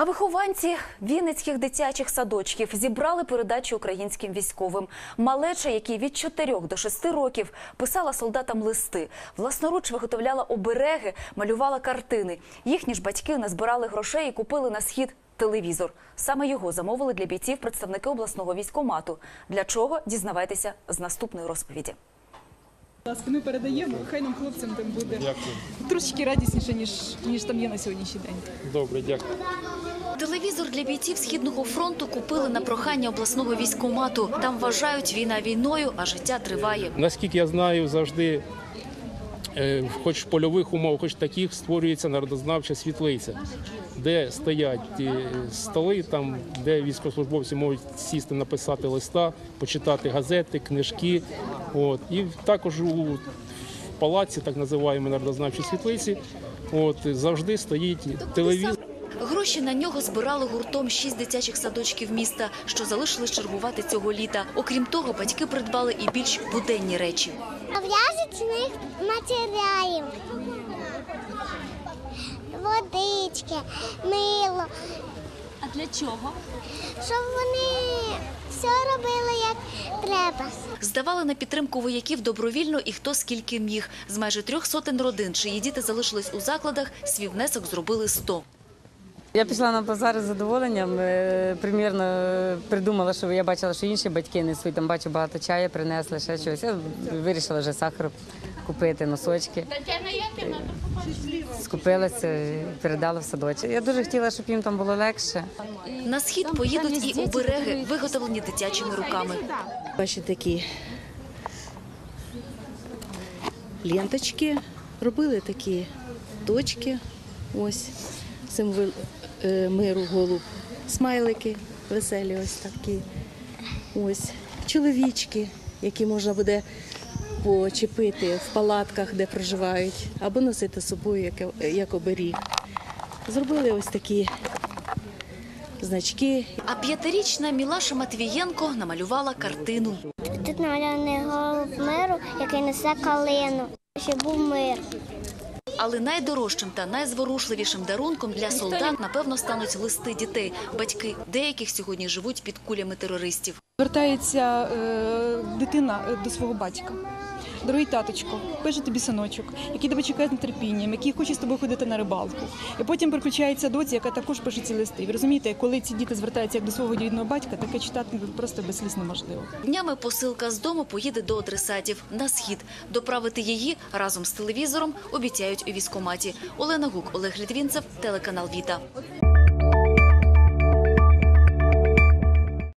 А вихованці вінницьких дитячих садочків зібрали передачу українським військовим. Малеча, які від 4 до 6 років писала солдатам листи, власноруч виготовляла обереги, малювала картини. Їхні ж батьки назбирали грошей і купили на схід телевізор. Саме його замовили для бійців представники обласного військомату. Для чого дізнавайтеся з наступної розповіді. Ласка, ми передаємо, хай нам хлопцям там буде Дякую. трошечки радісніше, ніж, ніж там є на сьогоднішній день. Добре, дякую. Телевізор для бійців східного фронту купили на прохання обласного військомату. Там вважають війна війною, а життя триває. Наскільки я знаю, завжди, е, хоч в польових умовах, хоч таких, створюється народознавча світлиця, де стоять е, столи, там, де військовослужбовці можуть сісти, написати листа, почитати газети, книжки. От. І також у в палаці, так називаємо народознавчій світлиці, от, завжди стоїть телевізор. Гроші на нього збирали гуртом шість дитячих садочків міста, що залишились чергувати цього літа. Окрім того, батьки придбали і більш буденні речі. В'яжуть з них матеріалів. Водички, мило. А для чого? Щоб вони все робили треба. Здавали на підтримку вояків добровільно і хто скільки міг. З майже трьох сотень родин, чиї діти залишились у закладах, свій внесок зробили 100. Я пішла на базар з задоволенням. е, Примірно е, придумала, що я бачила, що інші батьки несуть. Там бачу багато чаю, принесли ще щось. Я вирішила вже сахар купити, носочки. Скупилася, передала в садочок. Я дуже хотіла, щоб їм там було легше. На схід поїдуть і обереги, виготовлені дитячими руками. Бачите, такі ленточки, робили такі точки, ось символ е, миру, голуб, смайлики веселі, ось такі. Ось чоловічки, які можна буде почепити в палатках, де проживають, або носити з собою як, як оберіг. Зробили ось такі значки, А п'ятирічна Мілаша Матвієнко намалювала картину. Тут намальований голуб миру, який несе калину. Щоб був мир. Але найдорожчим та найзворушливішим дарунком для солдат, напевно, стануть листи дітей. Батьки деяких сьогодні живуть під кулями терористів. Звертається е, дитина е, до свого батька. Дорогий таточко, пише тобі синочок, який тебе чекає з нетерпінням, який хоче з тобою ходити на рибалку. І потім приключається доці, яка також пише ці листи. Ви розумієте, коли ці діти звертаються як до свого рідного батька, таке читати просто без сліз неможливо. Днями посилка з дому поїде до адресатів на схід. Доправити її разом з телевізором обіцяють у військкоматі. Олена Гук, Олег Літвінцев, телеканал Віта.